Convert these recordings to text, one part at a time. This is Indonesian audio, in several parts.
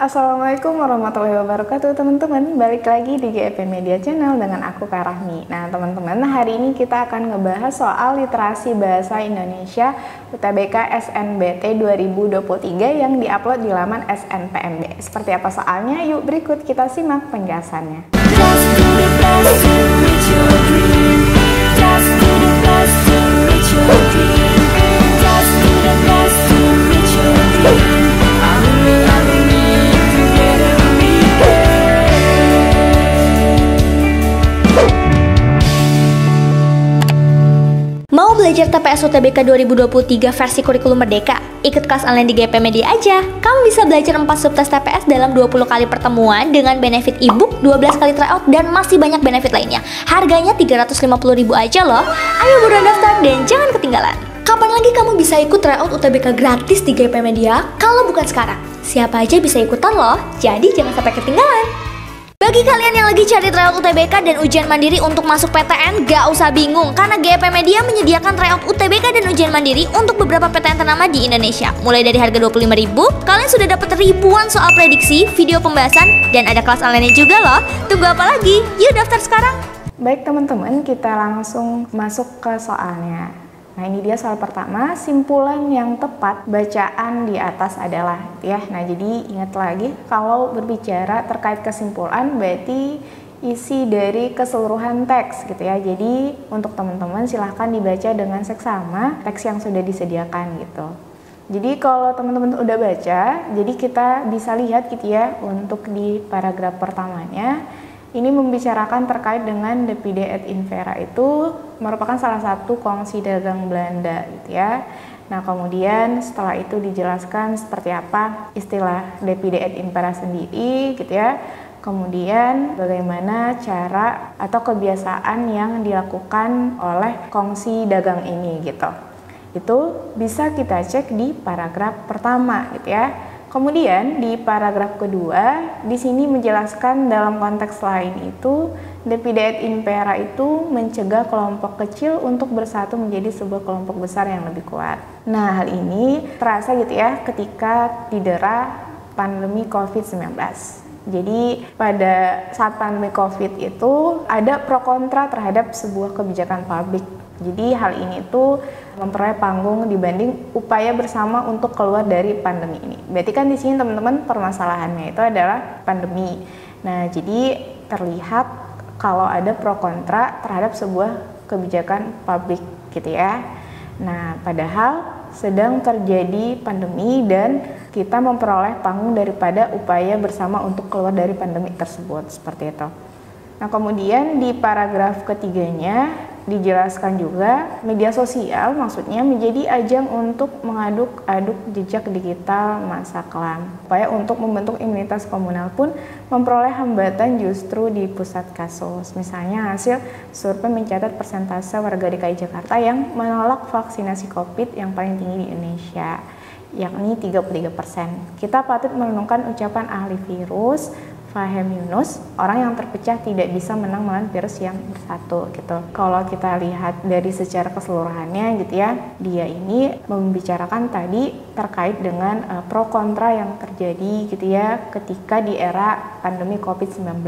Assalamualaikum warahmatullahi wabarakatuh teman-teman. Balik lagi di GEP Media Channel dengan aku Kak Rahmi Nah teman-teman hari ini kita akan ngebahas soal literasi bahasa Indonesia UTBK SNBT 2023 yang diupload di laman SNPMB Seperti apa soalnya? Yuk berikut kita simak penjelasannya TPS UTBK 2023 versi kurikulum merdeka? Ikut kelas online di GP Media aja. Kamu bisa belajar 4 subtes TPS dalam 20 kali pertemuan dengan benefit ebook, 12 kali tryout, dan masih banyak benefit lainnya. Harganya 350 ribu aja loh. Ayo buruan daftar dan jangan ketinggalan. Kapan lagi kamu bisa ikut tryout UTBK gratis di GP Media kalau bukan sekarang? Siapa aja bisa ikutan loh, jadi jangan sampai ketinggalan. Bagi kalian yang lagi cari tryout UTBK dan ujian mandiri untuk masuk PTN, gak usah bingung karena GP Media menyediakan tryout UTBK dan ujian mandiri untuk beberapa PTN ternama di Indonesia. Mulai dari harga 25.000, kalian sudah dapat ribuan soal prediksi, video pembahasan, dan ada kelas online juga loh. Tunggu apa lagi? Yuk daftar sekarang! Baik teman-teman, kita langsung masuk ke soalnya. Nah ini dia soal pertama, simpulan yang tepat bacaan di atas adalah ya. Nah jadi ingat lagi kalau berbicara terkait kesimpulan berarti isi dari keseluruhan teks gitu ya. Jadi untuk teman-teman silahkan dibaca dengan seksama teks yang sudah disediakan gitu. Jadi kalau teman-teman udah baca, jadi kita bisa lihat gitu ya untuk di paragraf pertamanya ini membicarakan terkait dengan DPD et Infera itu merupakan salah satu kongsi dagang Belanda gitu ya. Nah kemudian setelah itu dijelaskan seperti apa istilah DPD et Infera sendiri gitu ya. Kemudian bagaimana cara atau kebiasaan yang dilakukan oleh kongsi dagang ini gitu. Itu bisa kita cek di paragraf pertama gitu ya. Kemudian di paragraf kedua, di sini menjelaskan dalam konteks lain itu Depidet impera itu mencegah kelompok kecil untuk bersatu menjadi sebuah kelompok besar yang lebih kuat. Nah, hal ini terasa gitu ya ketika didera pandemi COVID-19. Jadi pada saat pandemi COVID itu ada pro kontra terhadap sebuah kebijakan publik jadi hal ini tuh memperoleh panggung dibanding upaya bersama untuk keluar dari pandemi ini. Berarti kan di sini teman-teman permasalahannya itu adalah pandemi. Nah, jadi terlihat kalau ada pro kontra terhadap sebuah kebijakan publik gitu ya. Nah, padahal sedang terjadi pandemi dan kita memperoleh panggung daripada upaya bersama untuk keluar dari pandemi tersebut seperti itu. Nah, kemudian di paragraf ketiganya dijelaskan juga media sosial maksudnya menjadi ajang untuk mengaduk-aduk jejak digital masa kelam. Upaya untuk membentuk imunitas komunal pun memperoleh hambatan justru di pusat kasus. Misalnya hasil survei mencatat persentase warga DKI Jakarta yang menolak vaksinasi COVID yang paling tinggi di Indonesia yakni 33%. Kita patut merenungkan ucapan ahli virus Fahem Yunus, orang yang terpecah tidak bisa menang melawan virus yang bersatu gitu. Kalau kita lihat dari secara keseluruhannya gitu ya, dia ini membicarakan tadi terkait dengan uh, pro kontra yang terjadi gitu ya ketika di era pandemi Covid-19.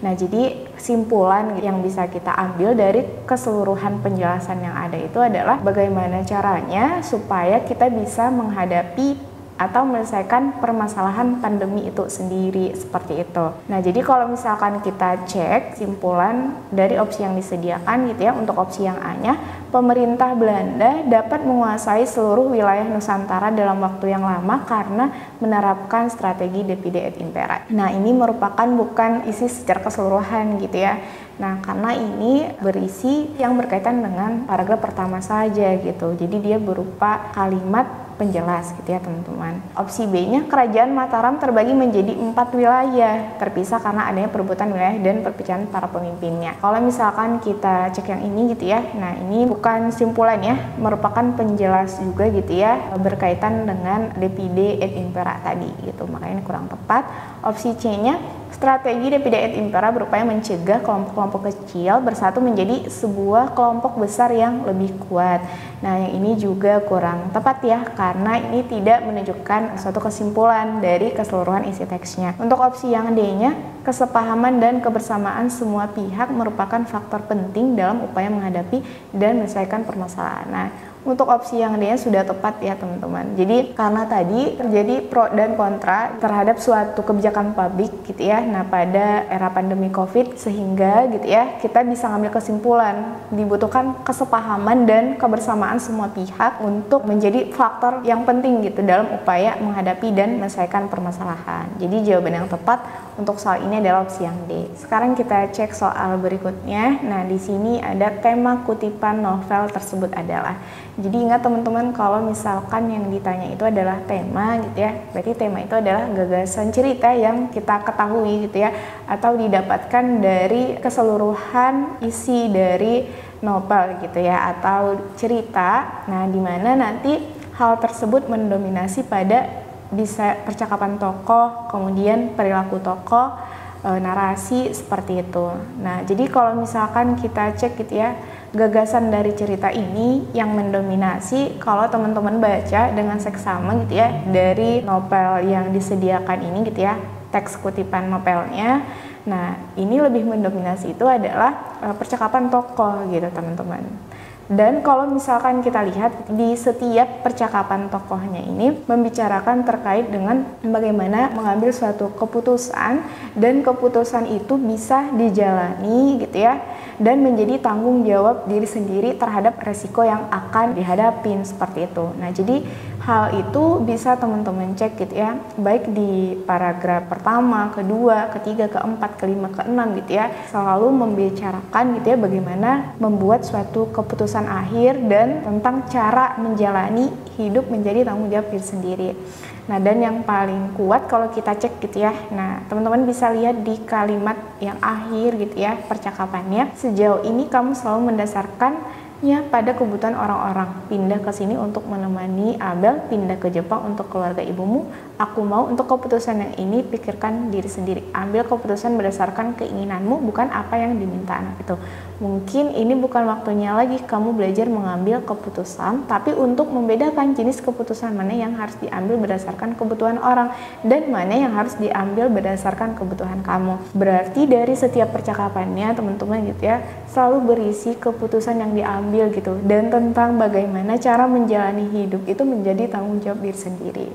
Nah, jadi kesimpulan yang bisa kita ambil dari keseluruhan penjelasan yang ada itu adalah bagaimana caranya supaya kita bisa menghadapi atau menyelesaikan permasalahan pandemi itu sendiri seperti itu. Nah, jadi kalau misalkan kita cek simpulan dari opsi yang disediakan gitu ya untuk opsi yang A-nya, pemerintah Belanda dapat menguasai seluruh wilayah Nusantara dalam waktu yang lama karena menerapkan strategi divide et impera. Nah, ini merupakan bukan isi secara keseluruhan gitu ya. Nah, karena ini berisi yang berkaitan dengan paragraf pertama saja gitu. Jadi dia berupa kalimat penjelas gitu ya teman-teman. Opsi B-nya kerajaan Mataram terbagi menjadi empat wilayah terpisah karena adanya perebutan wilayah dan perpecahan para pemimpinnya. Kalau misalkan kita cek yang ini gitu ya, nah ini bukan simpulan ya, merupakan penjelas juga gitu ya berkaitan dengan DPD et impera tadi gitu. Makanya kurang tepat. Opsi C-nya Strategi et Impera berupaya mencegah kelompok-kelompok kecil bersatu menjadi sebuah kelompok besar yang lebih kuat. Nah, yang ini juga kurang tepat ya, karena ini tidak menunjukkan suatu kesimpulan dari keseluruhan isi teksnya. Untuk opsi yang D-nya, kesepahaman dan kebersamaan semua pihak merupakan faktor penting dalam upaya menghadapi dan menyelesaikan permasalahan. Nah, untuk opsi yang dia sudah tepat ya teman-teman. Jadi karena tadi terjadi pro dan kontra terhadap suatu kebijakan publik gitu ya. Nah pada era pandemi COVID sehingga gitu ya kita bisa ngambil kesimpulan dibutuhkan kesepahaman dan kebersamaan semua pihak untuk menjadi faktor yang penting gitu dalam upaya menghadapi dan menyelesaikan permasalahan. Jadi jawaban yang tepat untuk soal ini adalah opsi yang D. Sekarang kita cek soal berikutnya. Nah di sini ada tema kutipan novel tersebut adalah jadi ingat teman-teman kalau misalkan yang ditanya itu adalah tema gitu ya, berarti tema itu adalah gagasan cerita yang kita ketahui gitu ya, atau didapatkan dari keseluruhan isi dari novel gitu ya, atau cerita. Nah, di mana nanti hal tersebut mendominasi pada bisa percakapan tokoh, kemudian perilaku tokoh, e, narasi seperti itu. Nah, jadi kalau misalkan kita cek gitu ya gagasan dari cerita ini yang mendominasi kalau teman-teman baca dengan seksama gitu ya dari novel yang disediakan ini gitu ya teks kutipan novelnya nah ini lebih mendominasi itu adalah uh, percakapan tokoh gitu teman-teman dan kalau misalkan kita lihat di setiap percakapan tokohnya ini membicarakan terkait dengan bagaimana mengambil suatu keputusan dan keputusan itu bisa dijalani gitu ya dan menjadi tanggung jawab diri sendiri terhadap resiko yang akan dihadapin seperti itu. Nah, jadi hal itu bisa teman-teman cek gitu ya, baik di paragraf pertama, kedua, ketiga, keempat, kelima, keenam gitu ya, selalu membicarakan gitu ya bagaimana membuat suatu keputusan akhir dan tentang cara menjalani hidup menjadi tanggung jawab diri sendiri. Nah, dan yang paling kuat kalau kita cek gitu ya. Nah, teman-teman bisa lihat di kalimat yang akhir gitu ya percakapannya. Sejauh ini kamu selalu mendasarkan Ya, pada kebutuhan orang-orang. Pindah ke sini untuk menemani Abel, pindah ke Jepang untuk keluarga ibumu. Aku mau untuk keputusan yang ini pikirkan diri sendiri. Ambil keputusan berdasarkan keinginanmu, bukan apa yang diminta anak itu. Mungkin ini bukan waktunya lagi kamu belajar mengambil keputusan, tapi untuk membedakan jenis keputusan mana yang harus diambil berdasarkan kebutuhan orang dan mana yang harus diambil berdasarkan kebutuhan kamu. Berarti dari setiap percakapannya, teman-teman gitu ya, selalu berisi keputusan yang diambil ambil gitu dan tentang bagaimana cara menjalani hidup itu menjadi tanggung jawab diri sendiri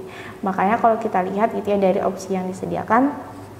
makanya kalau kita lihat itu ya dari opsi yang disediakan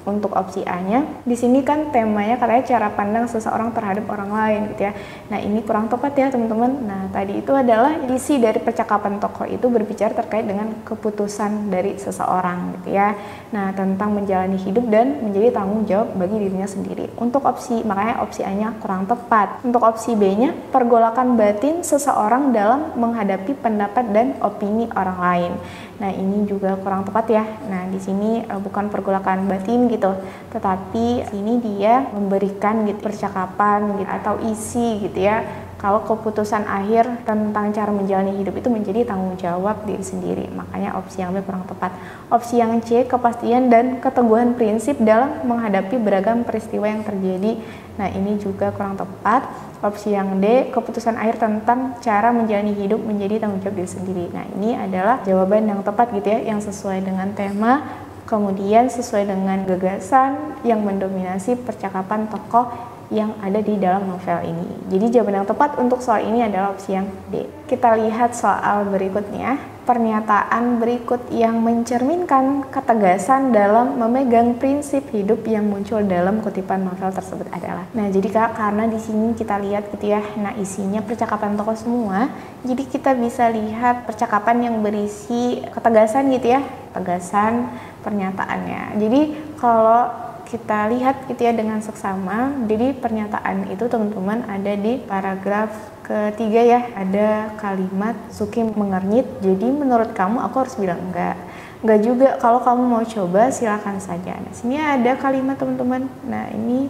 untuk opsi A-nya, di sini kan temanya katanya cara pandang seseorang terhadap orang lain gitu ya. Nah, ini kurang tepat ya, teman-teman. Nah, tadi itu adalah isi dari percakapan tokoh itu berbicara terkait dengan keputusan dari seseorang gitu ya. Nah, tentang menjalani hidup dan menjadi tanggung jawab bagi dirinya sendiri. Untuk opsi, makanya opsi A-nya kurang tepat. Untuk opsi B-nya, pergolakan batin seseorang dalam menghadapi pendapat dan opini orang lain. Nah, ini juga kurang tepat ya. Nah, di sini uh, bukan pergolakan batin gitu, tetapi ini dia memberikan gitu percakapan gitu atau isi gitu ya. Kalau keputusan akhir tentang cara menjalani hidup itu menjadi tanggung jawab diri sendiri. Makanya opsi yang B kurang tepat. Opsi yang C kepastian dan keteguhan prinsip dalam menghadapi beragam peristiwa yang terjadi. Nah, ini juga kurang tepat Opsi yang D, keputusan akhir tentang cara menjalani hidup menjadi tanggung jawab diri sendiri. Nah, ini adalah jawaban yang tepat gitu ya, yang sesuai dengan tema, kemudian sesuai dengan gagasan yang mendominasi percakapan tokoh yang ada di dalam novel ini. Jadi jawaban yang tepat untuk soal ini adalah opsi yang D. Kita lihat soal berikutnya pernyataan berikut yang mencerminkan ketegasan dalam memegang prinsip hidup yang muncul dalam kutipan novel tersebut adalah. Nah, jadi Kak, karena di sini kita lihat gitu ya, nah isinya percakapan tokoh semua, jadi kita bisa lihat percakapan yang berisi ketegasan gitu ya, ketegasan pernyataannya. Jadi kalau kita lihat gitu ya dengan seksama. Jadi pernyataan itu teman-teman ada di paragraf ketiga ya. Ada kalimat Suki mengernyit. Jadi menurut kamu aku harus bilang enggak. Enggak juga kalau kamu mau coba silakan saja. Nah, sini ada kalimat teman-teman. Nah, ini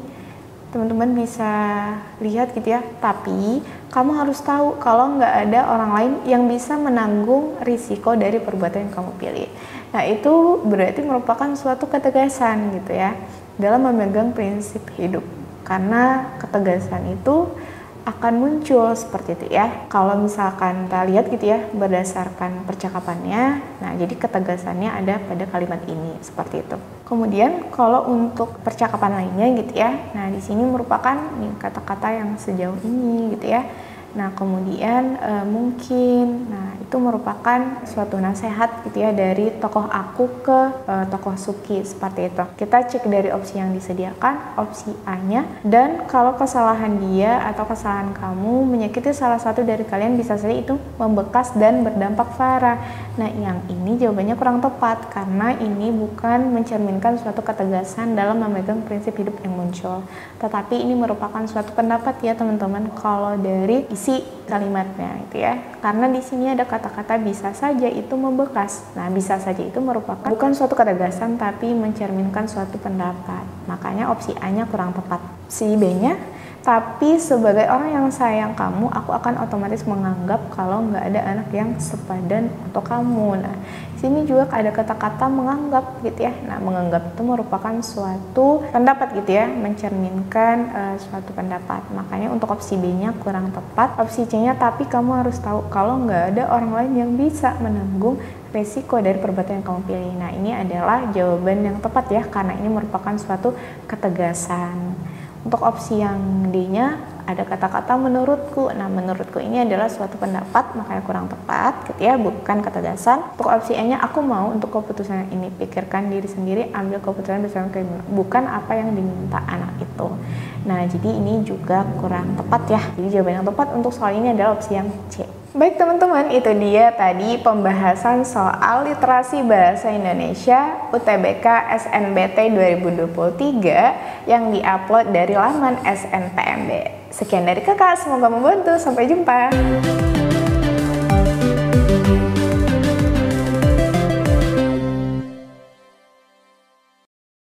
teman-teman bisa lihat gitu ya. Tapi kamu harus tahu kalau nggak ada orang lain yang bisa menanggung risiko dari perbuatan yang kamu pilih. Nah itu berarti merupakan suatu ketegasan gitu ya dalam memegang prinsip hidup. Karena ketegasan itu akan muncul seperti itu ya. Kalau misalkan kita lihat gitu ya berdasarkan percakapannya, nah jadi ketegasannya ada pada kalimat ini seperti itu. Kemudian kalau untuk percakapan lainnya gitu ya, nah di sini merupakan kata-kata yang sejauh ini gitu ya Nah, kemudian e, mungkin nah itu merupakan suatu nasihat gitu ya dari tokoh aku ke e, tokoh Suki seperti itu. Kita cek dari opsi yang disediakan, opsi A-nya dan kalau kesalahan dia atau kesalahan kamu menyakiti salah satu dari kalian bisa saja itu membekas dan berdampak parah. Nah, yang ini jawabannya kurang tepat karena ini bukan mencerminkan suatu ketegasan dalam memegang prinsip hidup yang muncul. Tetapi ini merupakan suatu pendapat ya teman-teman kalau dari kalimatnya itu ya. Karena di sini ada kata-kata bisa saja itu membekas. Nah, bisa saja itu merupakan bukan suatu ketegasan tapi mencerminkan suatu pendapat. Makanya opsi A-nya kurang tepat. Si B-nya tapi sebagai orang yang sayang kamu, aku akan otomatis menganggap kalau nggak ada anak yang sepadan untuk kamu. Nah, sini juga ada kata-kata menganggap gitu ya. Nah, menganggap itu merupakan suatu pendapat gitu ya, mencerminkan uh, suatu pendapat. Makanya untuk opsi B-nya kurang tepat. Opsi C-nya tapi kamu harus tahu kalau nggak ada orang lain yang bisa menanggung resiko dari perbuatan yang kamu pilih. Nah, ini adalah jawaban yang tepat ya, karena ini merupakan suatu ketegasan. Untuk opsi yang D-nya ada kata-kata menurutku. Nah, menurutku ini adalah suatu pendapat, makanya kurang tepat gitu ya, bukan ketegasan. Untuk opsi E-nya aku mau untuk keputusan ini pikirkan diri sendiri, ambil keputusan bersama keinginan, bukan apa yang diminta anak itu. Nah, jadi ini juga kurang tepat ya. Jadi jawaban yang tepat untuk soal ini adalah opsi yang C. Baik teman-teman, itu dia tadi pembahasan soal literasi bahasa Indonesia UTBK SNBT 2023 yang diupload dari laman SNPMB. Sekian dari kakak, semoga membantu. Sampai jumpa.